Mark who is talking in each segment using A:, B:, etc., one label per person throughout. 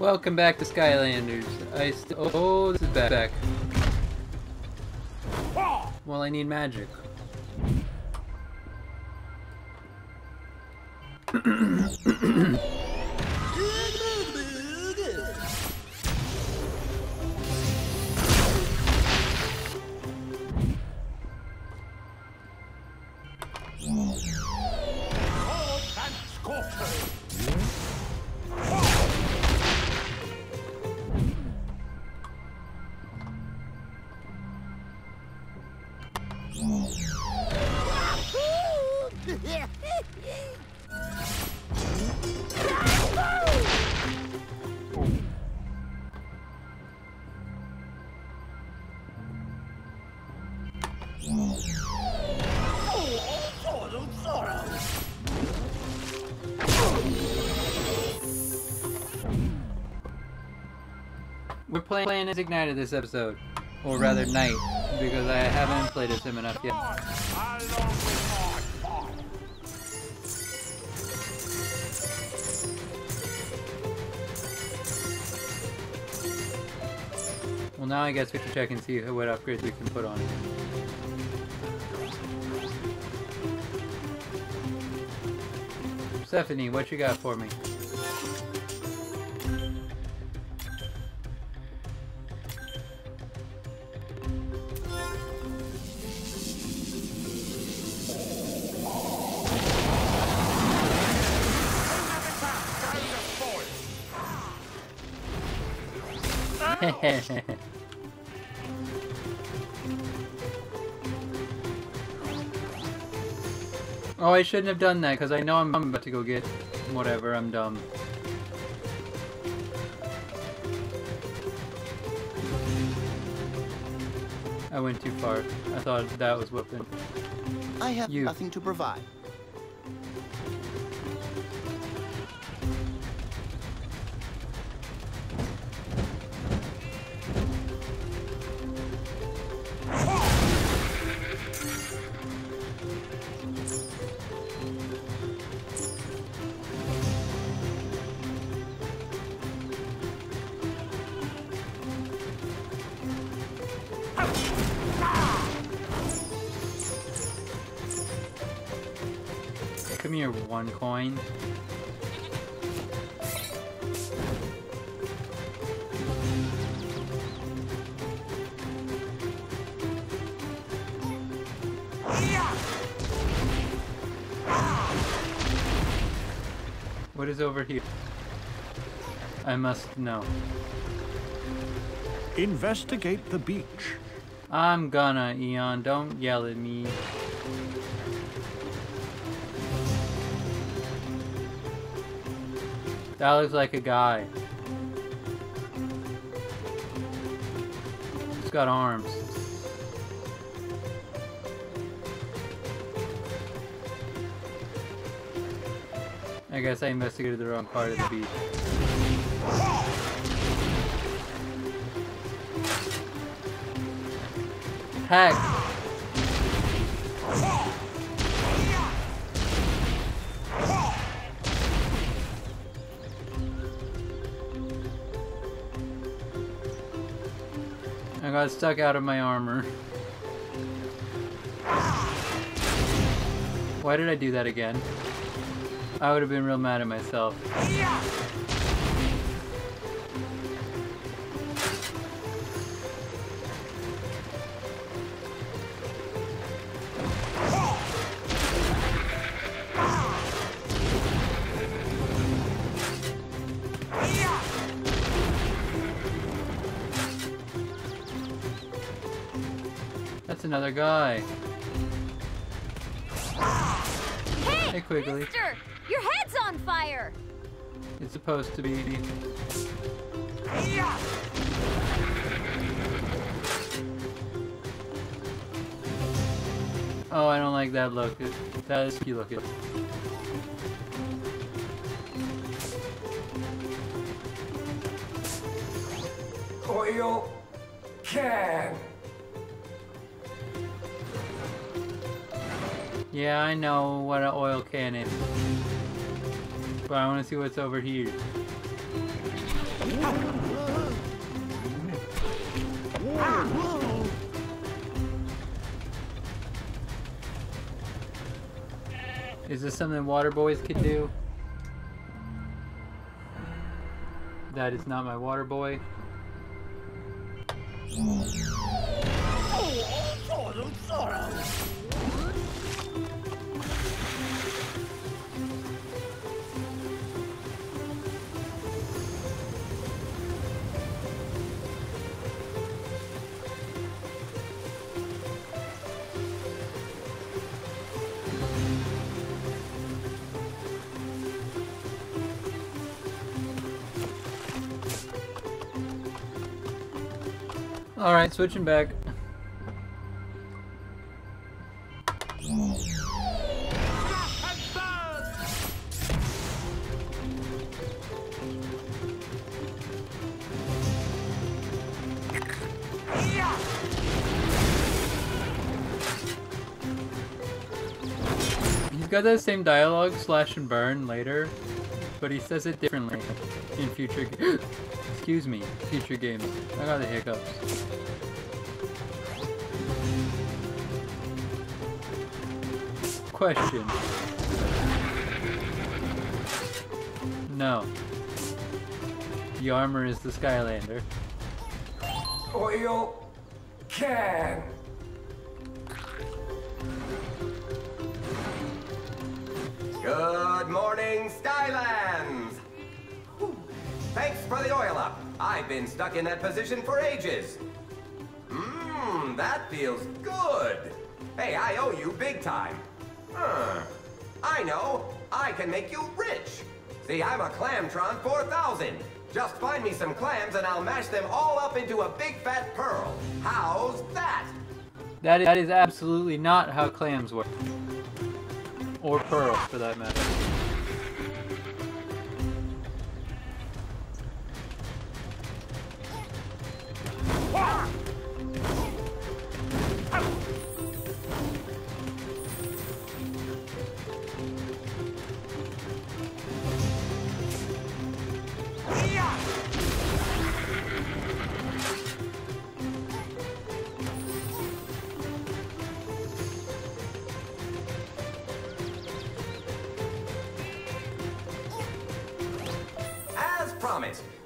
A: Welcome back to Skylanders. I st oh, this is back. Well, I need magic. We're playing as Ignitor this episode. Or rather, Knight. Because I haven't played as him enough yet. Well, now I guess we can check and see what upgrades we can put on it. Stephanie, what you got for me? oh, I shouldn't have done that because I know I'm about to go get whatever. I'm dumb. I went too far. I thought that was whooping.
B: I have
A: You.
B: nothing to provide.
A: Come here, one coin. What is over here? I must know.
C: Investigate the beach.
A: I'm gonna, Eon. Don't yell at me. That looks like a guy. He's got arms. I guess I investigated the wrong part of the beach. Heck! Got stuck out of my armor. Why did I do that again? I would have been real mad at myself. Another guy.
D: Hey,
A: Hey, Quigley.
D: Mister! Your head's on fire!
A: It's supposed to be. Oh, I don't like that look. That is key looking.
E: Oil can.
A: Yeah, I know what an oil can is. But I want to see what's over here. Is this something water boys could do? That is not my water boy. Alright, switching back. He's got that same dialogue, slash and burn later, but he says it differently in future. Excuse me, future games. I got the hiccups. Question. No. The armor is the Skylander.
E: Oil can.
B: Good morning! For the oil up. I've been stuck in that position for ages. Mmm, that feels good. Hey, I owe you big time. Huh. I know. I can make you rich. See, I'm a Clamtron 4000. Just find me some clams and I'll mash them all up into a big fat pearl. How's that?
A: That is, that is absolutely not how clams work. Or pearls, for that matter.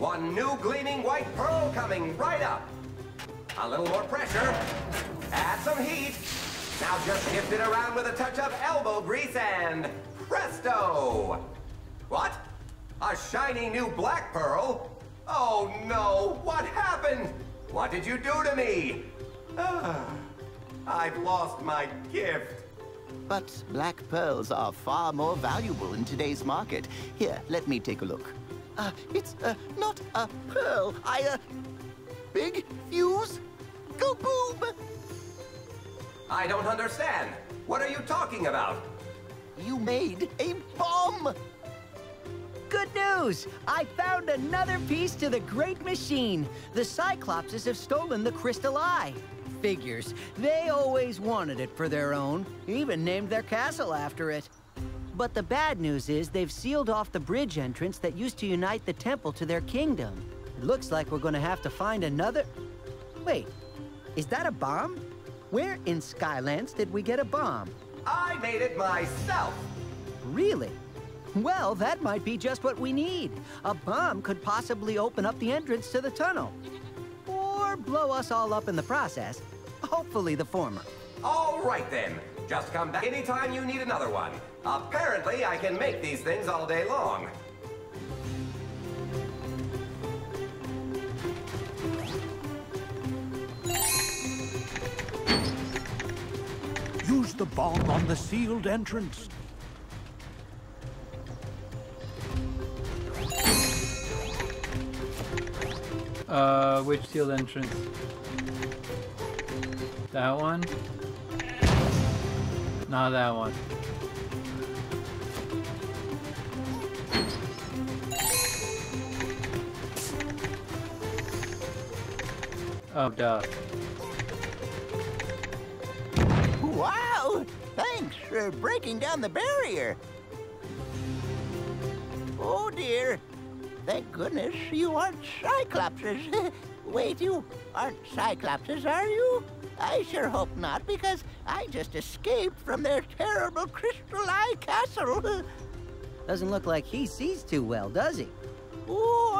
B: One new gleaming white pearl coming right up. A little more pressure. Add some heat. Now just shift it around with a touch of elbow grease and presto! What? A shiny new black pearl? Oh no, what happened? What did you do to me? Ah, I've lost my gift.
F: But black pearls are far more valuable in today's market. Here, let me take a look. Uh, it's uh, not a pearl. I, uh, big fuse? Go boom!
B: I don't understand. What are you talking about?
F: You made a bomb!
G: Good news! I found another piece to the great machine. The Cyclopses have stolen the Crystal Eye. Figures. They always wanted it for their own, even named their castle after it. But the bad news is they've sealed off the bridge entrance that used to unite the temple to their kingdom. It looks like we're gonna have to find another. Wait, is that a bomb? Where in Skylands did we get a bomb?
B: I made it myself.
G: Really? Well, that might be just what we need. A bomb could possibly open up the entrance to the tunnel. Or blow us all up in the process. Hopefully the former.
B: All right then. Just come back anytime you need another one. Apparently, I can make these things all day long.
C: The bomb on the sealed entrance.
A: Uh, which sealed entrance? That one? Not that one. Oh, duh.
F: Wow! Thanks for breaking down the barrier. Oh dear. thank goodness you aren't Cyclopses. Wait, you aren't Cyclopses, are you? I sure hope not, because I just escaped from their terrible Crystal Eye Castle.
G: Doesn't look like he sees too well, does he?
F: Oh,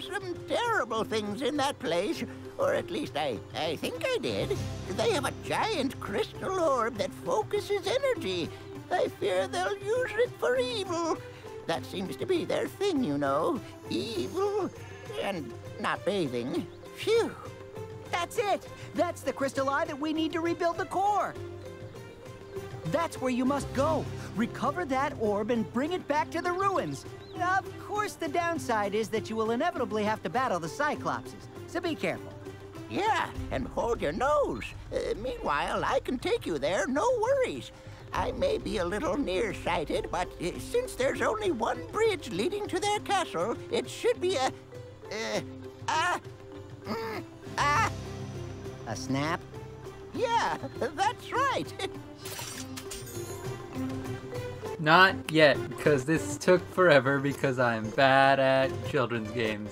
F: saw some terrible things in that place. Or at least I, I think I did. They have a giant crystal orb that focuses energy. I fear they'll use it for evil. That seems to be their thing, you know. Evil and not bathing. Phew.
G: That's it! That's the crystal eye that we need to rebuild the core! That's where you must go. Recover that orb and bring it back to the ruins. Of course, the downside is that you will inevitably have to battle the Cyclopses, so be careful.
F: Yeah, and hold your nose. Uh, meanwhile, I can take you there, no worries. I may be a little nearsighted, but uh, since there's only one bridge leading to their castle, it should be a. Uh, a. Mm, a.
G: A snap?
F: Yeah, that's right.
A: Not yet, because this took forever because I'm bad at children's games.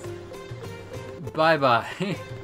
A: Bye bye.